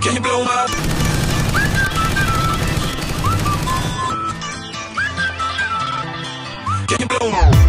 Can you blow my... Can you blow my...